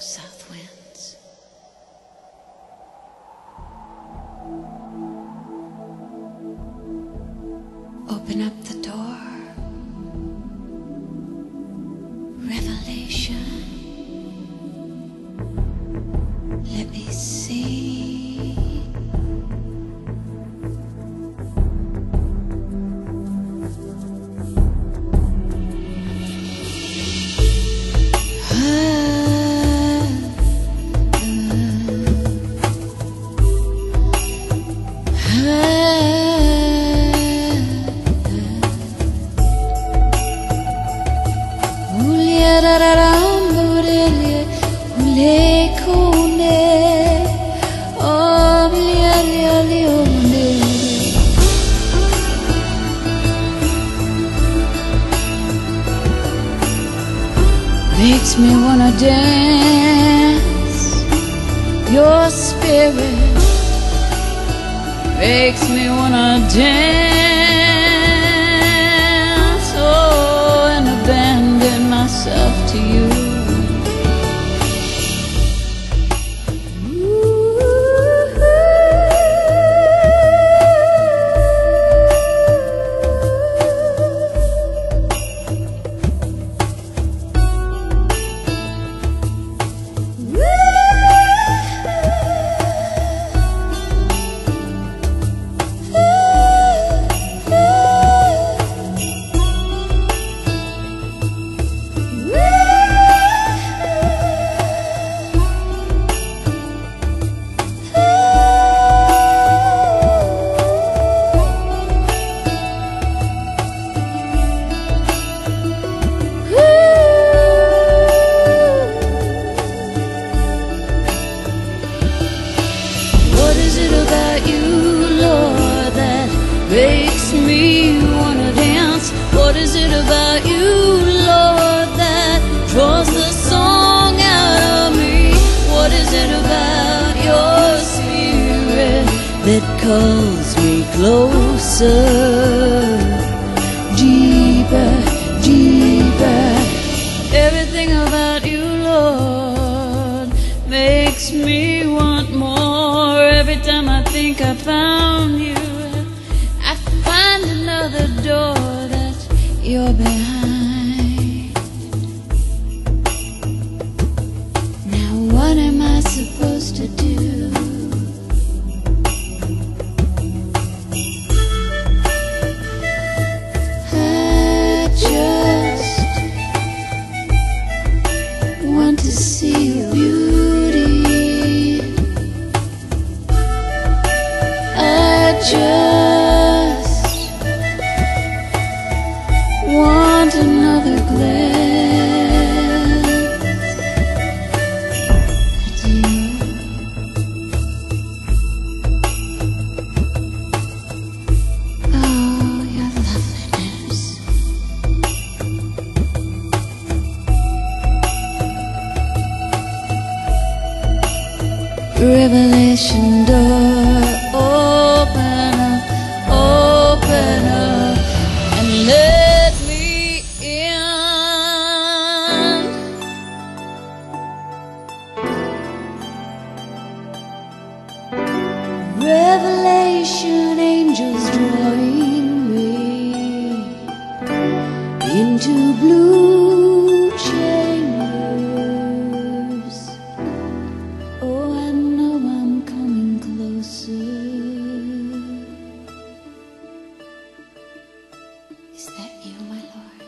south winds. Open up the door. makes me wanna dance. Your spirit makes me wanna dance. that calls me closer, deeper, deeper. Everything about you, Lord, makes me want more every time I think I found. revelation door. Is that you, my Lord?